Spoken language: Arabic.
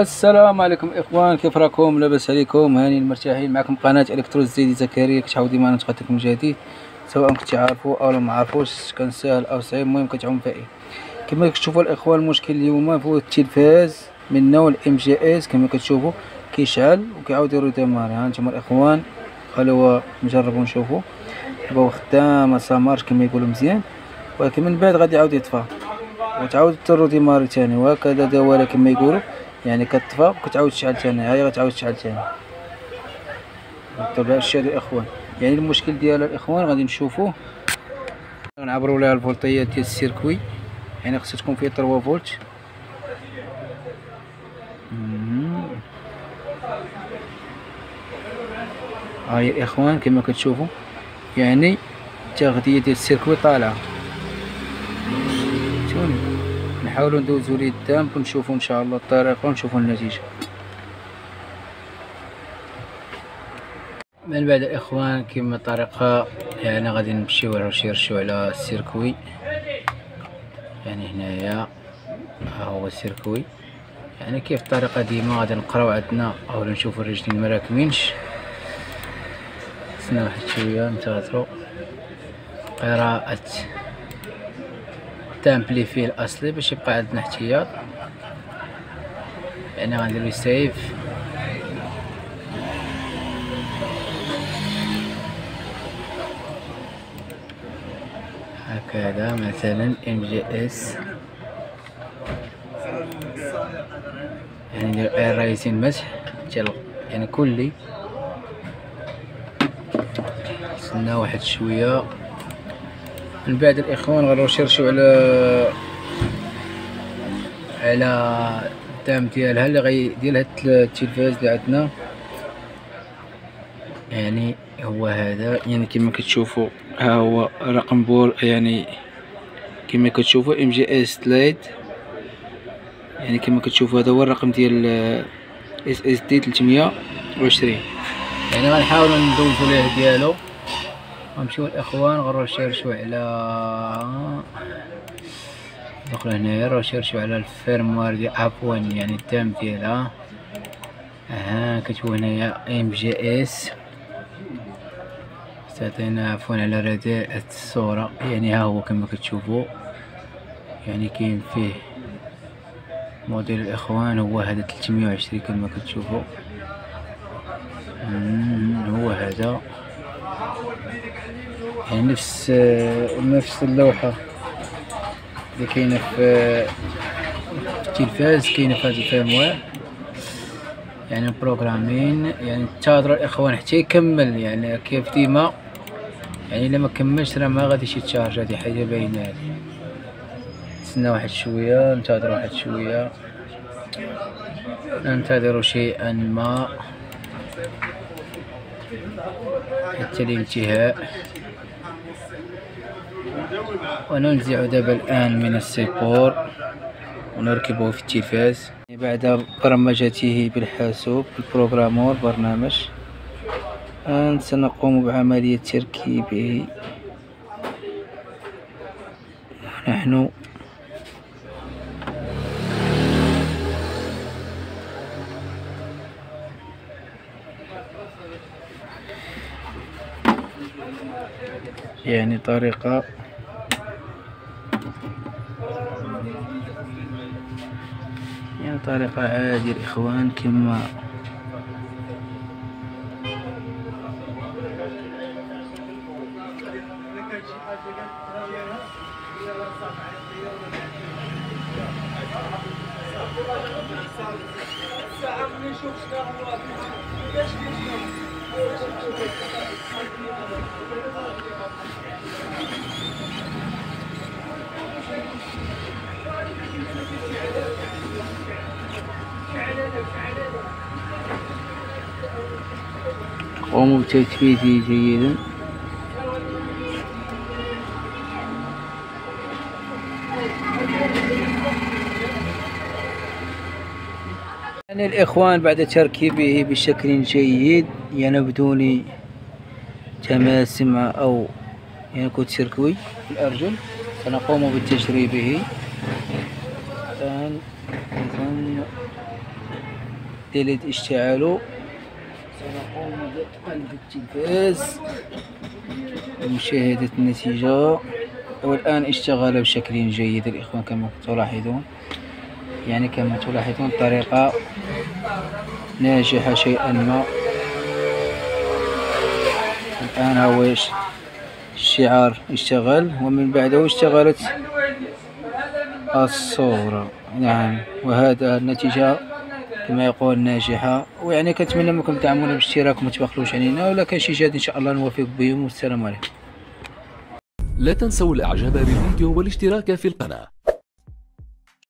السلام عليكم إخوان كيف راكم؟ لاباس عليكم هاني المرتاحين. معكم قناة إلكترو الزيدي زكريا. كتعاودوا معنا تقدمكم من جديد سواء كنتي عارفوا أو ما عارفوش كان ساهل أو صعيب المهم كتعاون فيه كما كتشوفوا الإخوان المشكل اليوم هو التلفاز من نوع ال MGS كما كتشوفوا كيشعل وكيعاود ي redémarrer ها أنتم الإخوان خلونا نجربوا نشوفوا هو خدام ça marche كما يقولوا مزيان. ولكن من بعد غادي يعاود يطفى. وتعاود ت redémarrer ثاني وهكذا voilà كما يقولوا. يعني كتطفى وكتعاود تشعل ثاني هاي غتعاود تشعل ثاني طبعا الشيء الاخوان يعني المشكل ديال الاخوان غادي نشوفوه غنعبروا لها الفولتيات ديال ال circuit. يعني خصها تكون فيه 3 فولت. هاي الاخوان كما كتشوفوا يعني التغذية ديال السيركوي طالعة. نحاولوا ندوزو ليه الدام ونشوفوا إن شاء الله الطريقة ونشوفوا النتيجة. من بعد الاخوان كما الطريقة يعني غادي نمشيو نرشيو على السيركوي يعني هنايا ها هو السيركوي يعني كيف الطريقة ديما غادي نقراو عندنا أو نشوفوا الرجلين مراكمينش استنى واحد شوية ننتظروا قراءة. تامبليفي الأصلي باش يبقى عندنا احتياط. يعني غنديرو سيف هكذا مثلا ام جي اس يعني ندير رئيسين مسح يعني كلي. نستنى واحد شوية. من بعد الإخوان غنرشرشو على على الدعم ديالها اللي غيدير هاد التلفاز اللي عندنا. يعني هو هذا يعني كما كتشوفوا ها هو رقم بور يعني كما كتشوفوا ام جي اس لايت يعني كما كتشوفوا هذا هو الرقم ديال SSD 320 يعني غنحاولوا ندوزو ليه ديالو. غنمشيو الإخوان غنرشرشو على دخل هنايا نرشرشو على ال firmware ديال عفوا يعني ال dump ديالها. ها كتبو هنايا MGS تعطينا عفوا على رداءة الصورة. يعني ها هو كما كتشوفوا يعني كاين فيه موديل الإخوان هو هذا 320 كما كتشوفوا هو هذا. يعني نفس نفس اللوحة اللي كاينة في التلفاز كاينة في هذا ال firmware يعني programming يعني انتظروا الاخوان حتى يكمل يعني كيف ديما يعني إلا ما كملش راه ما غاديش يت charge هذه حاجة باينة. هذه نستنى واحد شوية ننتظر واحد شوية. ننتظر شيئا ما. حتى الانتهاء. وننزع دابا الآن من ال support ونركبه في التلفاز. بعد برمجته بالحاسوب ال programmeur برنامج. سنقوم بعملية تركيبه. نحن يعني طريقة. يعني طريقة عادية الإخوان كما. قوموا بتثبيته جيدا يعني الإخوان بعد تركيبه بشكل جيد يعني بدون تماسم أو يعني court-circuit الأرجل. سنقوم بتجريبه الآن اشتعلوا سنقوم التلفاز ومشاهدة النتيجة. والآن اشتغل بشكل جيد الإخوان كما تلاحظون. يعني كما تلاحظون طريقة ناجحة شيئا ما. الآن هو الشعار اشتغل ومن بعده اشتغلت الصورة. نعم وهذا النتيجة كما يقول ناجحة. ويعني كنتمنى منكم تدعمونا بالاشتراك وما تبخلوش علينا. ولا كان شي جهد إن شاء الله نوافق بهم والسلام عليكم. لا تنسوا الإعجاب بالفيديو والاشتراك في القناة.